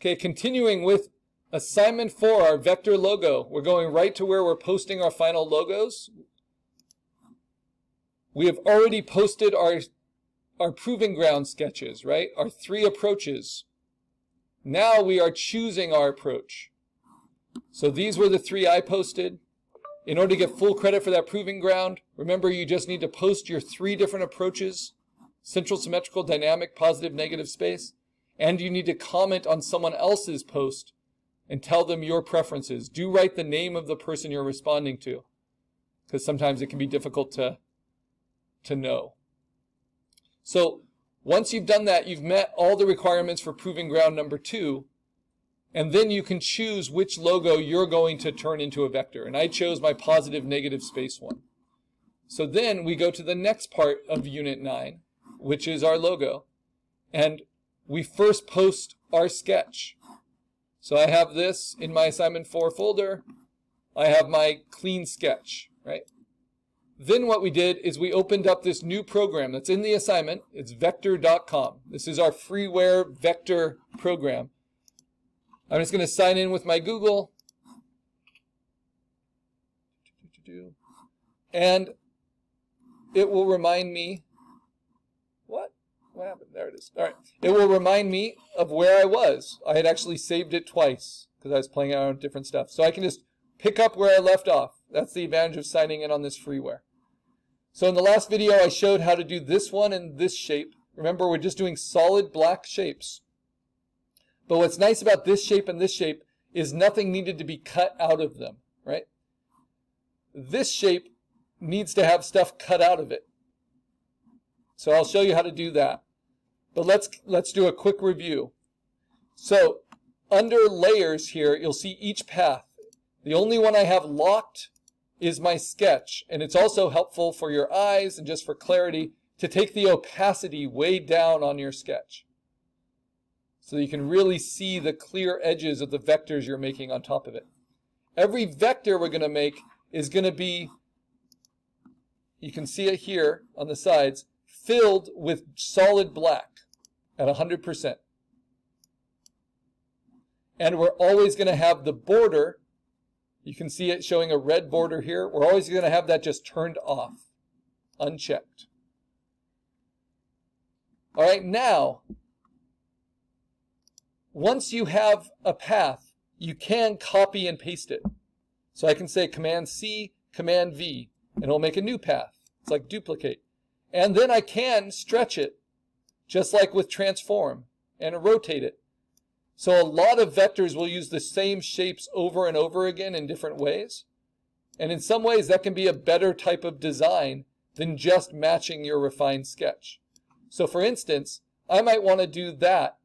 Okay, continuing with assignment four, our vector logo. We're going right to where we're posting our final logos. We have already posted our, our proving ground sketches, right? Our three approaches. Now we are choosing our approach. So these were the three I posted. In order to get full credit for that proving ground, remember you just need to post your three different approaches, central symmetrical, dynamic, positive, negative space, and you need to comment on someone else's post and tell them your preferences. Do write the name of the person you're responding to, because sometimes it can be difficult to, to know. So once you've done that, you've met all the requirements for proving ground number two, and then you can choose which logo you're going to turn into a vector. And I chose my positive negative space one. So then we go to the next part of unit 9, which is our logo. And we first post our sketch. So I have this in my assignment 4 folder. I have my clean sketch, right? Then what we did is we opened up this new program that's in the assignment. It's Vectr.com. This is our freeware vector program. I'm just going to sign in with my Google. And it will remind me, what? Happened? There it is. All right. It will remind me of where I was. I had actually saved it twice because I was playing around with different stuff. So I can just pick up where I left off. That's the advantage of signing in on this freeware. So in the last video, I showed how to do this one and this shape. Remember, we're just doing solid black shapes. But what's nice about this shape and this shape is nothing needed to be cut out of them, right? This shape needs to have stuff cut out of it. So I'll show you how to do that. But let's, let's do a quick review. So under layers here, you'll see each path. The only one I have locked is my sketch. And it's also helpful for your eyes and just for clarity to take the opacity way down on your sketch so you can really see the clear edges of the vectors you're making on top of it. Every vector we're going to make is going to be, you can see it here on the sides, filled with solid black at 100%. And we're always going to have the border, you can see it showing a red border here, we're always going to have that just turned off, unchecked. All right, now once you have a path, you can copy and paste it. So I can say Command C, Command V, and it'll make a new path. It's like duplicate. And then I can stretch it, just like with transform, and rotate it. So a lot of vectors will use the same shapes over and over again in different ways. And in some ways, that can be a better type of design than just matching your refined sketch. So for instance, I might want to do that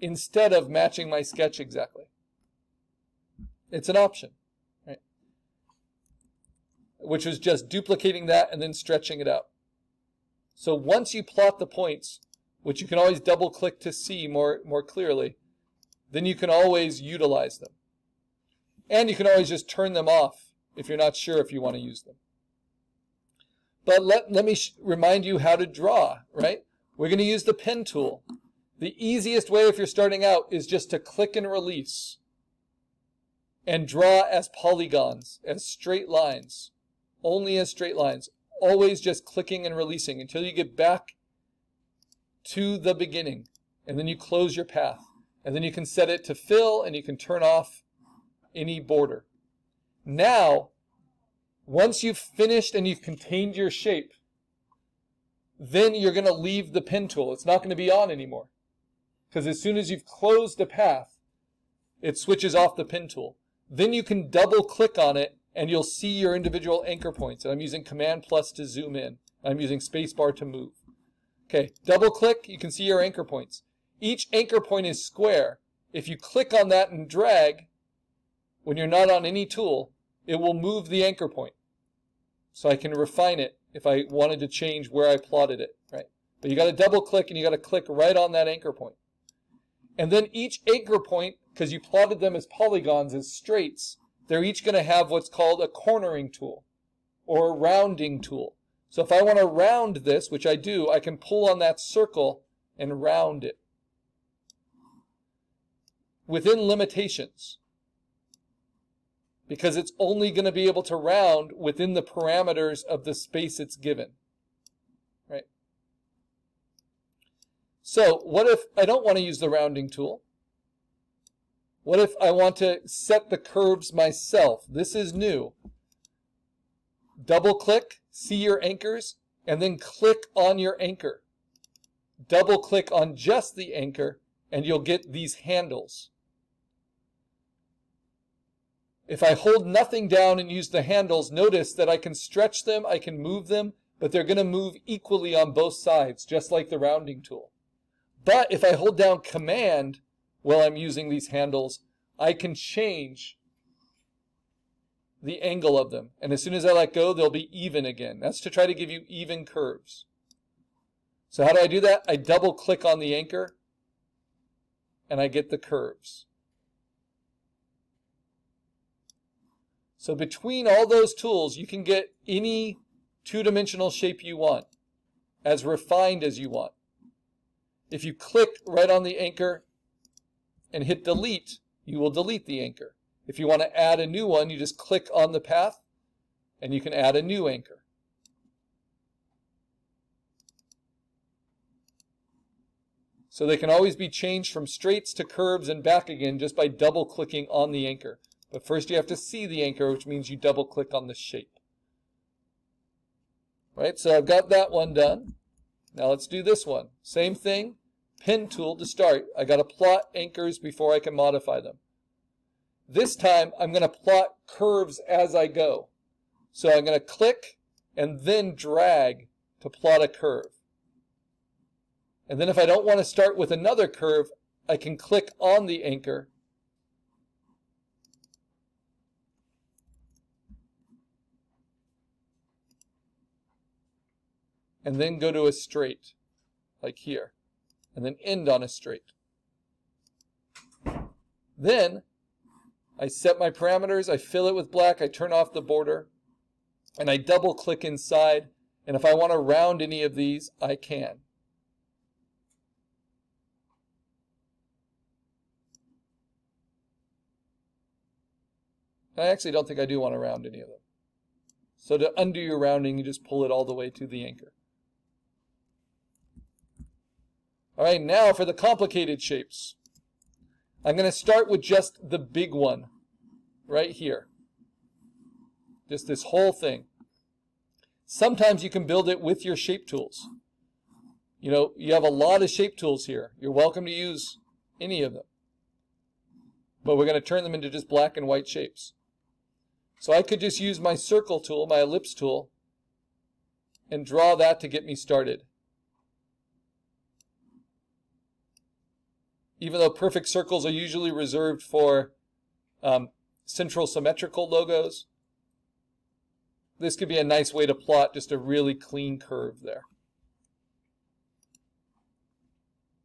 instead of matching my sketch exactly. It's an option? Which was just duplicating that and then stretching it out. So once you plot the points, which you can always double click to see more, more clearly, then you can always utilize them. And you can always just turn them off if you're not sure if you want to use them. But let, let me remind you how to draw, right? We're going to use the pen tool. The easiest way if you're starting out is just to click and release and draw as polygons, as straight lines, only as straight lines, always just clicking and releasing until you get back to the beginning and then you close your path and then you can set it to fill and you can turn off any border. Now, once you've finished and you've contained your shape, then you're going to leave the pen tool. It's not going to be on anymore. Because as soon as you've closed a path, it switches off the pen tool. Then you can double click on it and you'll see your individual anchor points. And I'm using Command plus to zoom in. I'm using spacebar to move. Okay, double click, you can see your anchor points. Each anchor point is square. If you click on that and drag, when you're not on any tool, it will move the anchor point. So I can refine it if I wanted to change where I plotted it, right? But you got to double click and you got to click right on that anchor point. And then each anchor point, because you plotted them as polygons, as straights, they're each going to have what's called a cornering tool or a rounding tool. So if I want to round this, which I do, I can pull on that circle and round it. within limitations because it's only going to be able to round within the parameters of the space it's given. Right? So what if I don't want to use the rounding tool? What if I want to set the curves myself? This is new. Double click, see your anchors, and then click on your anchor. Double click on just the anchor, and you'll get these handles. If I hold nothing down and use the handles, notice that I can stretch them, I can move them, but they're going to move equally on both sides, just like the rounding tool. But if I hold down Command while I'm using these handles, I can change the angle of them. And as soon as I let go, they'll be even again. That's to try to give you even curves. So how do I do that? I double click on the anchor and I get the curves. So between all those tools, you can get any two-dimensional shape you want, as refined as you want. If you click right on the anchor and hit delete, you will delete the anchor. If you want to add a new one, you just click on the path and you can add a new anchor. So they can always be changed from straights to curves and back again just by double clicking on the anchor. But first you have to see the anchor, which means you double click on the shape. Right, so I've got that one done. Now let's do this one. Same thing, pen tool to start. I got to plot anchors before I can modify them. This time I'm going to plot curves as I go. So I'm going to click and then drag to plot a curve. And then if I don't want to start with another curve, I can click on the anchor and then go to a straight, like here, and then end on a straight. Then I set my parameters, I fill it with black, I turn off the border, and I double click inside, and if I want to round any of these, I can. I actually don't think I do want to round any of them. So to undo your rounding, you just pull it all the way to the anchor. All right, now for the complicated shapes. I'm going to start with just the big one right here. Just this whole thing. Sometimes you can build it with your shape tools. You know, you have a lot of shape tools here. You're welcome to use any of them. But we're going to turn them into just black and white shapes. So I could just use my circle tool, my ellipse tool, and draw that to get me started. Even though perfect circles are usually reserved for um, central symmetrical logos, this could be a nice way to plot just a really clean curve there.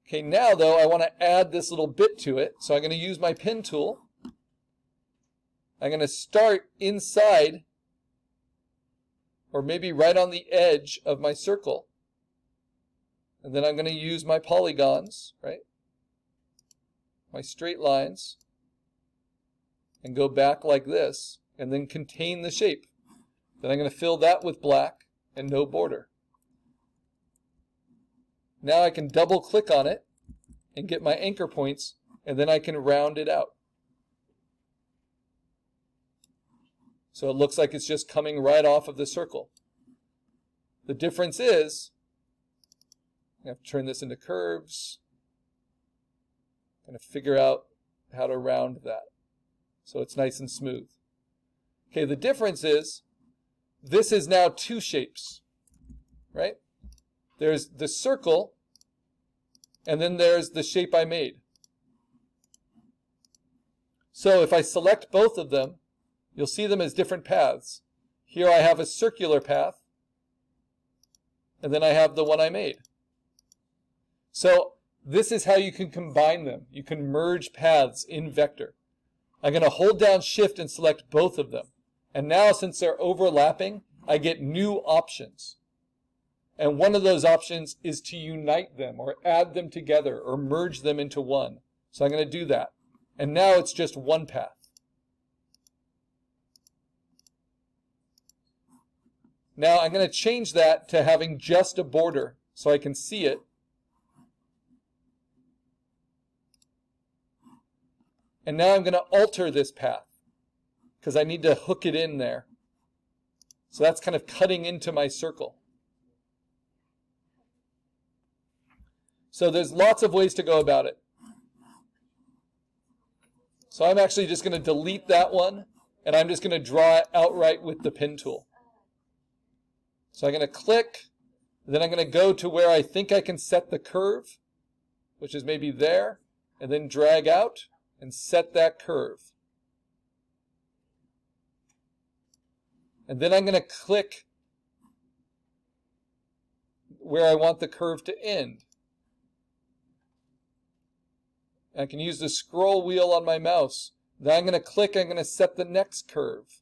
Okay, now though, I want to add this little bit to it. So I'm going to use my pen tool. I'm going to start inside or maybe right on the edge of my circle. And then I'm going to use my polygons, right? My straight lines and go back like this and then contain the shape. Then I'm going to fill that with black and no border. Now I can double click on it and get my anchor points and then I can round it out. So it looks like it's just coming right off of the circle. The difference is, I have to turn this into curves kind of figure out how to round that so it's nice and smooth. Okay, the difference is this is now two shapes, right? There's the circle, and then there's the shape I made. So if I select both of them, you'll see them as different paths. Here I have a circular path, and then I have the one I made. So this is how you can combine them. You can merge paths in Vectr. I'm going to hold down shift and select both of them. And now since they're overlapping, I get new options. And one of those options is to unite them or add them together or merge them into one. So I'm going to do that. And now it's just one path. Now I'm going to change that to having just a border so I can see it. And now I'm going to alter this path because I need to hook it in there. So that's kind of cutting into my circle. So there's lots of ways to go about it. So I'm actually just going to delete that one, and I'm just going to draw it outright with the pen tool. So I'm going to click, then I'm going to go to where I think I can set the curve, which is maybe there, and then drag out and set that curve. And then I'm going to click where I want the curve to end. I can use the scroll wheel on my mouse. Then I'm going to click, I'm going to set the next curve.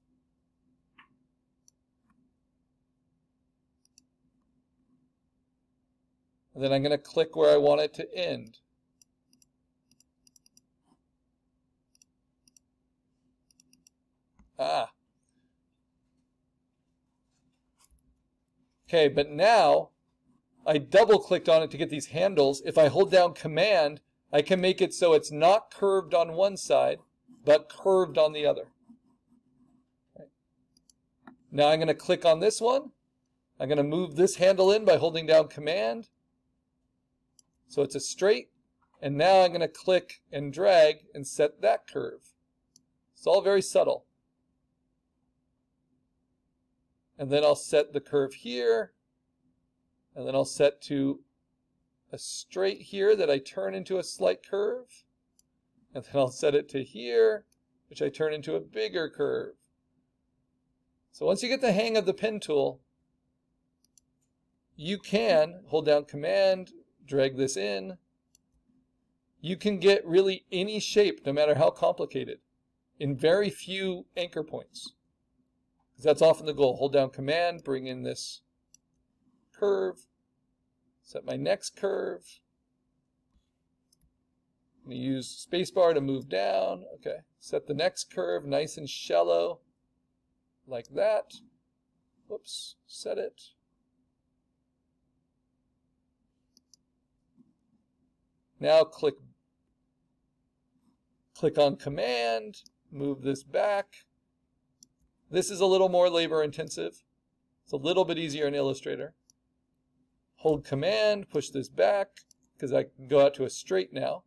And then I'm going to click where I want it to end. Okay, but now I double clicked on it to get these handles. If I hold down command, I can make it so it's not curved on one side, but curved on the other. Now I'm going to click on this one. I'm going to move this handle in by holding down command. So it's a straight. And now I'm going to click and drag and set that curve. It's all very subtle. And then I'll set the curve here. And then I'll set to a straight here that I turn into a slight curve. And then I'll set it to here, which I turn into a bigger curve. So once you get the hang of the pen tool, you can hold down command, drag this in. You can get really any shape, no matter how complicated, in very few anchor points. That's often the goal. Hold down command, bring in this curve, set my next curve. I'm going to use spacebar to move down. Okay, set the next curve nice and shallow, like that. Whoops, set it. Now click, click on command, move this back. This is a little more labor intensive. It's a little bit easier in Illustrator. Hold command, push this back, because I can go out to a straight now.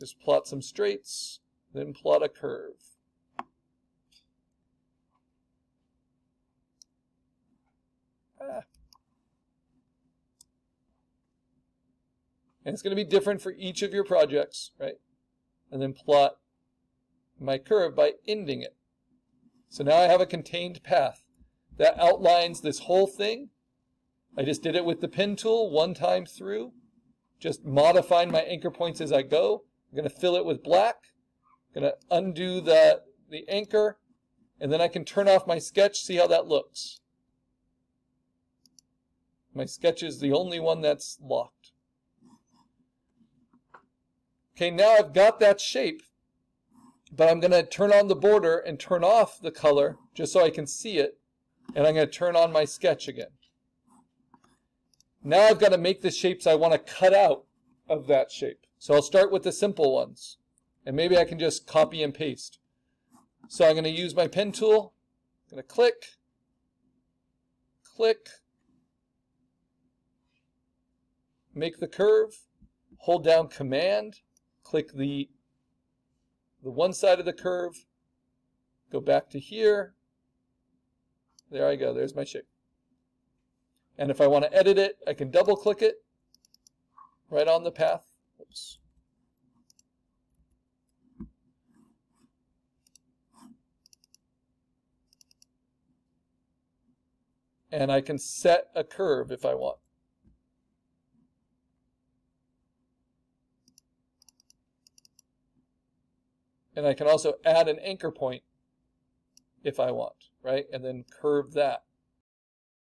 Just plot some straights, then plot a curve. And it's going to be different for each of your projects, right? And then plot my curve by ending it. So now I have a contained path that outlines this whole thing. I just did it with the pen tool one time through, just modifying my anchor points as I go. I'm going to fill it with black. I'm going to undo the, the anchor, and then I can turn off my sketch, see how that looks. My sketch is the only one that's locked. Okay, now I've got that shape, but I'm going to turn on the border and turn off the color just so I can see it, and I'm going to turn on my sketch again. Now I've got to make the shapes I want to cut out of that shape. So I'll start with the simple ones, and maybe I can just copy and paste. So I'm going to use my pen tool, I'm going to click, click, make the curve, hold down command, click the, the one side of the curve, go back to here. There I go, there's my shape. And if I want to edit it, I can double click it right on the path. Oops. And I can set a curve if I want. And I can also add an anchor point if I want, right? And then curve that.